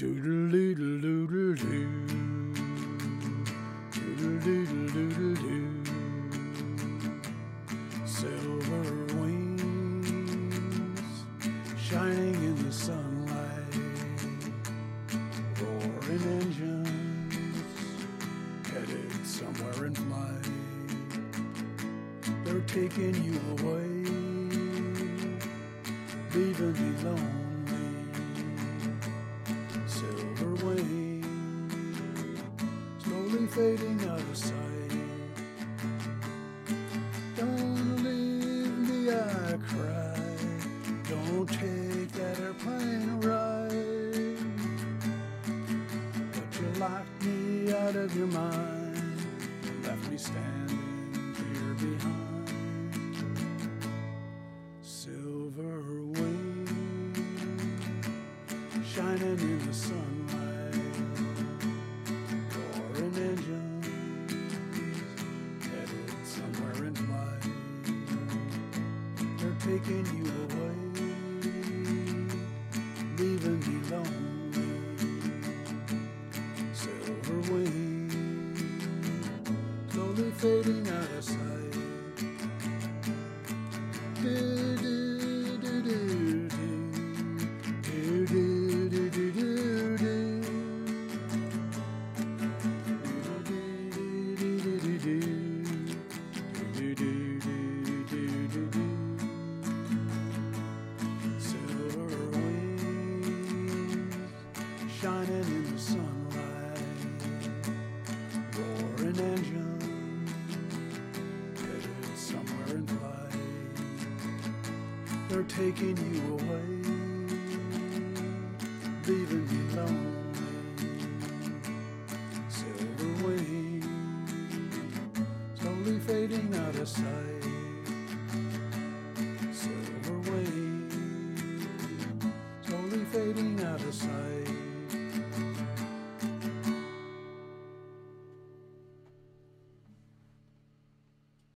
Silver wings shining in the sunlight. Roaring engines headed somewhere in flight. They're taking you away, leaving me lonely. Fading out of sight. Don't leave me, I cry. Don't take that airplane ride. But you locked me out of your mind and left me standing here behind. Silver wings shining in the sunlight. Taking you away, leaving me lonely. Silver wings slowly fading out of sight. Sunlight, roaring headed somewhere in flight. They're taking you away, leaving me lonely silver wings slowly fading out of sight. Silver wings slowly fading out of sight.